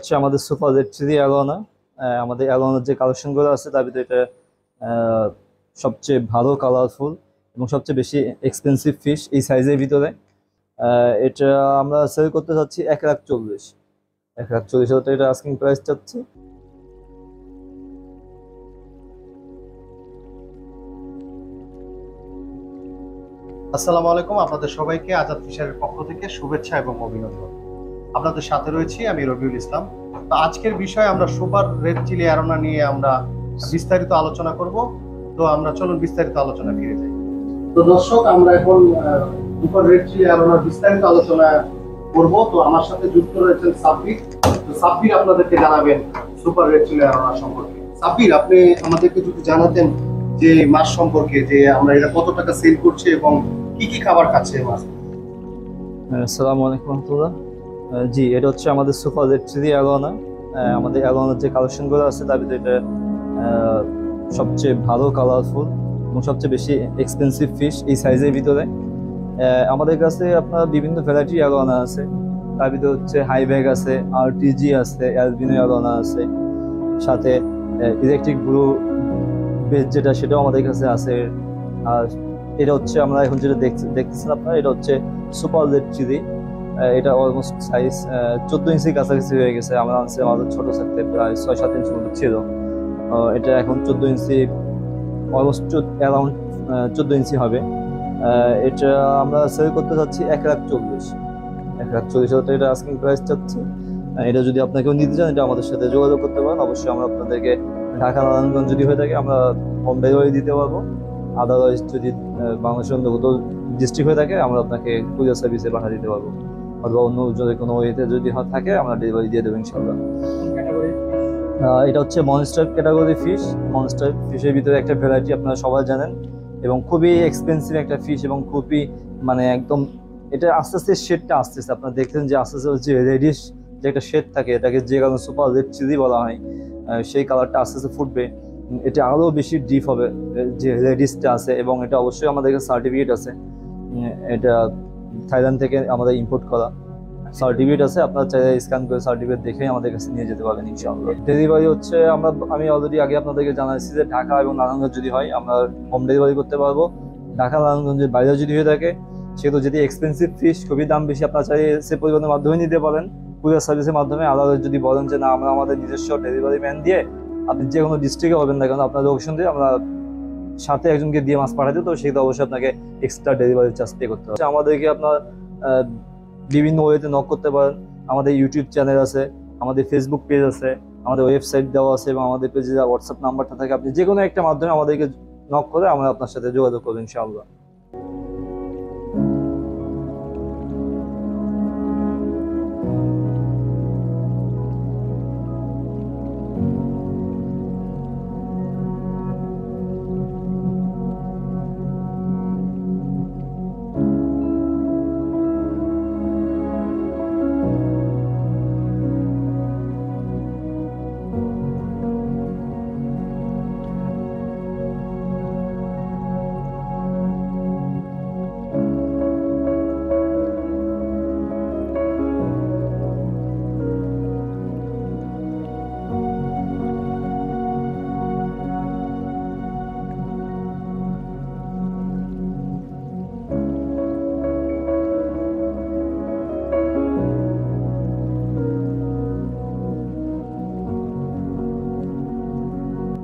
হচ্ছে আমাদের super red three অ্যালোনা। আমাদের অ্যালোনার যে কালেকশনগুলো আছে, তার ভিতরে এটা সবচেয়ে ভালো কালারফুল এবং সবচেয়ে বেশি এক্সপেন্সিভ ফিশ এই সাইজের ভিতরে। এটা আমরা সেল করতে চাচ্ছি এক লাখ চল্লিশ। এক লাখ চল্লিশ হাজার এটা আস্কিং প্রাইস চাচ্ছি আসসালামু আলাইকুম, আপনাদের সবাইকে আজাদ ফিশারের পক্ষ থেকে শুভেচ্ছা এবং অভিনন্দন। আপনাদের সাথে রয়েছি আমি রবিউল ইসলাম। তো আজকের বিষয়ে আমরা সুপার রেড চিলি অ্যারোনা নিয়ে আমরা বিস্তারিত আলোচনা করব। তো আমরা চলুন বিস্তারিত আলোচনা ফিরে যাই। তো দর্শক, আমরা এখন সুপার রেড চিলি অ্যারোনার বিস্তারিত আলোচনা করব তো আমার সাথে যুক্ত রয়েছেন সাব্বির। তো সাব্বির আপনাদেরকে জানাবেন সুপার রেড চিলি অ্যারোনা সম্পর্কে। সাব্বির, আপনি আমাদেরকে যদি জানাতেন যে মাছ সম্পর্কে, যে আমরা এটা কত টাকা সেল করছি এবং কি কি খাবার খাচ্ছে মাছ? আসসালামু আলাইকুম রহমতুল্লাহ। জি, এটা হচ্ছে আমাদের সুপার রেড থ্রি অ্যালোনা আমাদের অ্যালোনার যে কালেকশনগুলো আছে, তার ভিতরে এটা সবচেয়ে ভালো কালারফুল এবং সবচেয়ে বেশি এক্সপেন্সিভ ফিশ এই সাইজের ভিতরে। আমাদের কাছে আপনার বিভিন্ন ভ্যারাইটি অ্যালোনা আছে। তার ভিতরে হচ্ছে হাই ব্যাগ আছে আরটিজি আছে অ্যালবিনো অ্যালোনা আছে। সাথে ইলেকট্রিক ব্লু বেস যেটা, সেটাও আমাদের কাছে আছে। আর এটা হচ্ছে আমরা এখন যেটা দেখতে, দেখতেছেন আপনারা, এটা হচ্ছে সুপার লেট চিলি এটা অলমোস্ট সাইজ চোদ্দ ইঞ্চির কাছাকাছি হয়ে গেছে। আমরা আনছি আমাদের ছোট থাকতে প্রায় ছয় সাত ইঞ্চি মতো ছিল। এটা এখন চোদ্দ ইঞ্চি অলমোস্ট অ্যারাউন্ড চোদ্দ ইঞ্চি হবে। এটা আমরা সেল করতে চাচ্ছি এক লাখ চল্লিশ। এক লাখ চল্লিশ হাজার এটা আস্কিং প্রাইস চাচ্ছি এটা যদি আপনাকেও নিতে চান, এটা আমাদের সাথে যোগাযোগ করতে পারেন। অবশ্যই আমরা আপনাদেরকে ঢাকা, নারায়ণগঞ্জ যদি হয়ে থাকে, আমরা হোম ডেলিভারি দিতে পারব। আদারওয়াইজ যদি বাংলাদেশের অন্য ডিস্ট্রিক্ট হয়ে থাকে, আমরা আপনাকে কুরিয়ার সার্ভিসে পাঠিয়ে দিতে পারব। অথবা অন্য যদি কোনো ওয়েতে যদি থাকে, আমরা ডেলিভারি দিয়ে দেবো ইনশাল্লাহ এটা হচ্ছে মনস্টার ক্যাটাগরি ফিশ মনস্টার ফিশের ভিতরে একটা ভ্যারাইটি আপনারা সবাই জানেন। এবং খুবই এক্সপেন্সিভ একটা ফিশ এবং খুবই মানে একদম, এটা আস্তে আস্তে শেডটা আসতেছে। আপনারা দেখছেন যে আস্তে আস্তে যে রেডিশ যে একটা শেড থাকে, এটাকে যে কারণে সুপার রেড চিলি বলা হয় সেই কালারটা আস্তে আস্তে ফুটবে। এটা আরও বেশি ডিপ হবে যে রেডিসটা আছে এবং এটা অবশ্যই আমাদের সার্টিফিকেট আছে। এটা থাইল্যান্ড থেকে আমাদের ইম্পোর্ট করা। সার্টিফিকেট আছে, আপনার চাইলে স্ক্যান করে সার্টিফিকেট দেখে আমাদের কাছে নিয়ে যেতে পারবেন, ইনশাআল্লাহ। ডেলিভারি হচ্ছে, আমরা, আমি অলরেডি আগে আপনাদেরকে জানাচ্ছি যে ঢাকা এবং নারায়ণগঞ্জ যদি হয়, আমরা হোম ডেলিভারি করতে পারব। ঢাকা, নারায়ণগঞ্জের বাইরে যদি হয়ে থাকে, সেহেতু যদি এক্সপেন্সিভ ফিশ খুবই দাম বেশি, আপনার চাইলে সে পরিবহনের মাধ্যমে নিতে পারেন। কুরিয়ার সার্ভিসের মাধ্যমে আলাদা যদি বলেন যে, না, আমরা আমাদের নিজস্ব ডেলিভারি ম্যান দিয়ে আপনি যে কোনো ডিস্ট্রিক্টে হবেন না কেন আপনার লোকেশন দিয়ে আমরা সাথে একজনকে দিয়ে মাছ পাঠাতে, তো সেটা অবশ্যই আপনাকে এক্সট্রা ডেলিভারি চার্জ পে করতে হবে। আমাদেরকে আপনার বিভিন্ন ওয়েতে নক করতে পারেন। আমাদের ইউটিউব চ্যানেল আছে, আমাদের ফেসবুক পেজ আছে, আমাদের ওয়েবসাইট দেওয়া আছে এবং আমাদের পেজে হোয়াটসঅ্যাপ নাম্বারটা থাকে। আপনি যে কোনো একটা মাধ্যমে আমাদেরকে নক করে আমরা আপনার সাথে যোগাযোগ করব, ইনশাআল্লাহ।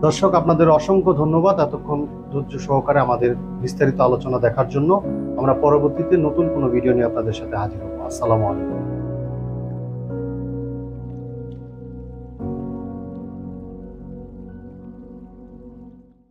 দর্শক, আপনাদের অসংখ্য ধন্যবাদ এতক্ষণ ধৈর্য সহকারে আমাদের বিস্তারিত আলোচনা দেখার জন্য। আমরা পরবর্তীতে নতুন কোনো ভিডিও নিয়ে আপনাদের সাথে হাজির হব। আসসালামু আলাইকুম।